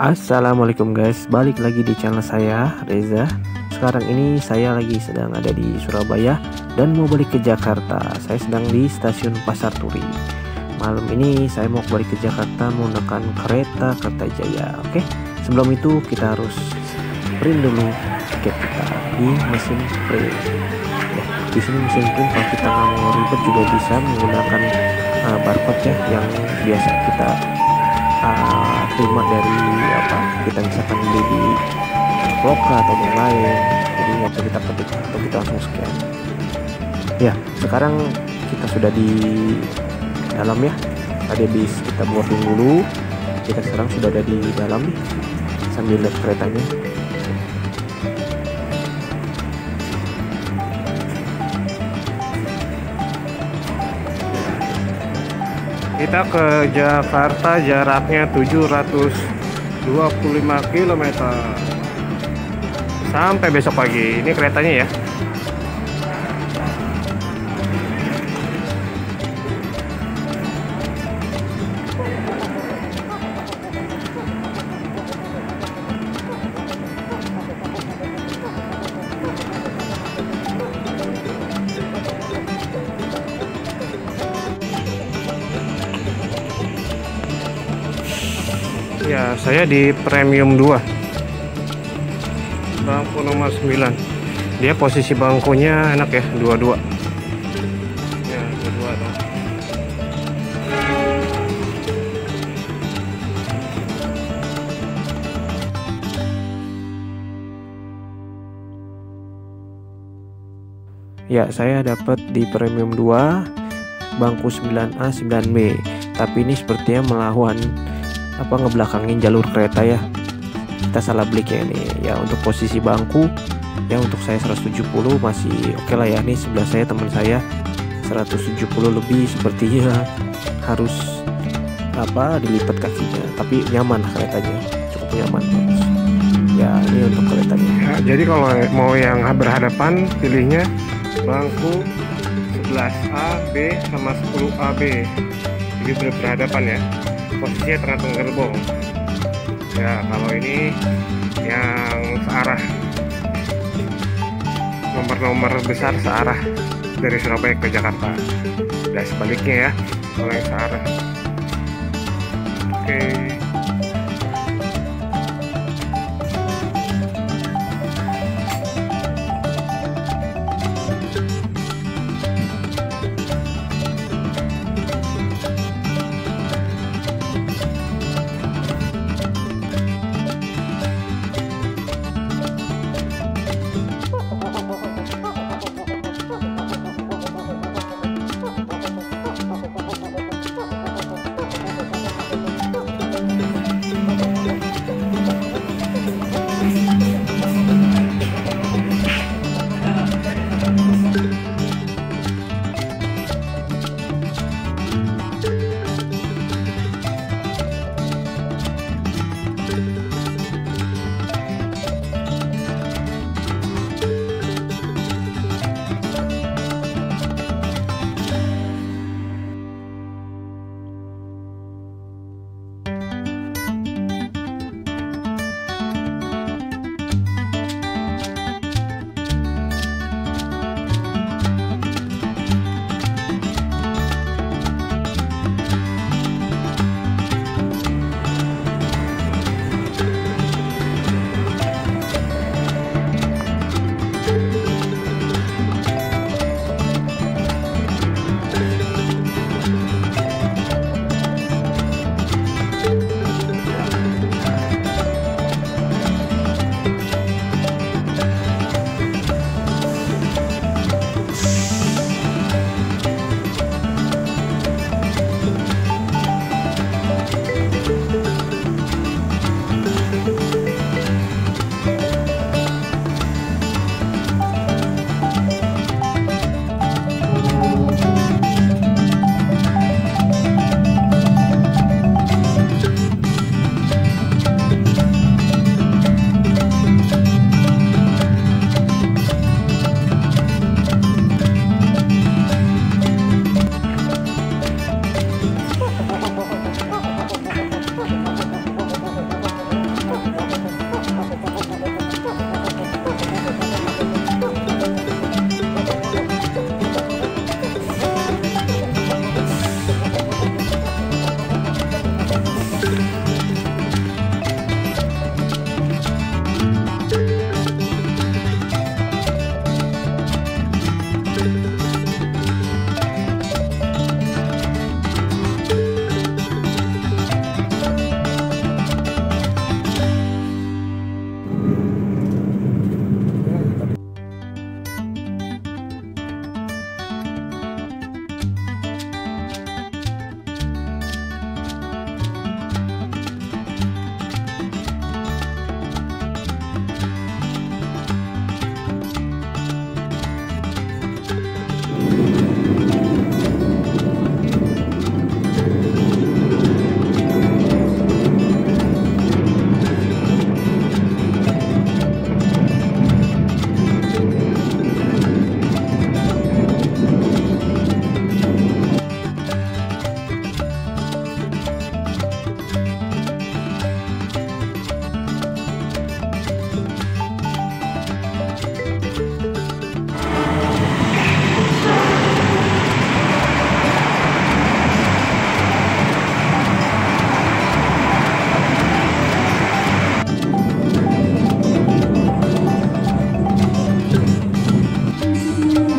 Assalamualaikum guys, balik lagi di channel saya Reza. Sekarang ini saya lagi sedang ada di Surabaya dan mau balik ke Jakarta. Saya sedang di stasiun Pasar Turi. Malam ini saya mau balik ke Jakarta menggunakan kereta Kertajaya. Oke, sebelum itu kita harus print dulu tiket kita di mesin print. Ya, di sini mesin print kalau kita nggak mau ribet juga bisa menggunakan uh, barcode ya yang biasa kita uh, dari apa kita misalkan beli di Loka atau yang lain. Jadi nggak perlu kita ketik atau kita langsung scan. Ya sekarang kita sudah di dalam ya. Tadi habis kita boarding dulu. Kita sekarang sudah ada di dalam sambil lihat keretanya kita ke Jakarta jaraknya 725 km sampai besok pagi ini keretanya ya Ya, saya di premium 2. Bangku nomor 9. Dia posisi bangkunya enak ya, dua-dua. Ya. Ya, saya dapat di premium 2 bangku 9A 9B. Tapi ini sepertinya melawan apa ngebelakangin jalur kereta ya? Kita salah bliknya ini. Ya untuk posisi bangku ya untuk saya 170 masih oke okay lah ya. Ini sebelah saya teman saya 170 lebih sepertinya. Harus apa dilipat kakinya. Tapi nyaman keretanya. Cukup nyaman. Ya ini untuk keretanya. Ya, jadi kalau mau yang berhadapan pilihnya bangku 11A B sama 10A B. Jadi berhadapan ya posisinya tergantung gerbong ya kalau ini yang searah nomor-nomor besar searah dari Surabaya ke Jakarta. Dan sebaliknya ya kalau searah. Oke. okay.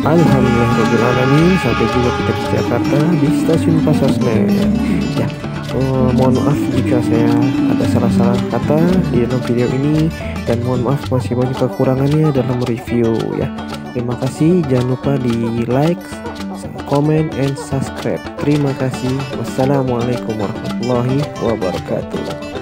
Alhamdulillahirobbilalamin sampai juga kita di Jakarta di stasiun Pasar Senen. Ya oh, mohon maaf jika saya ada salah-salah kata di dalam video ini. Dan mohon maaf masih banyak kekurangannya dalam review ya. Terima kasih. Jangan lupa di like comment and subscribe. Terima kasih. Wassalamualaikum warahmatullahi wabarakatuh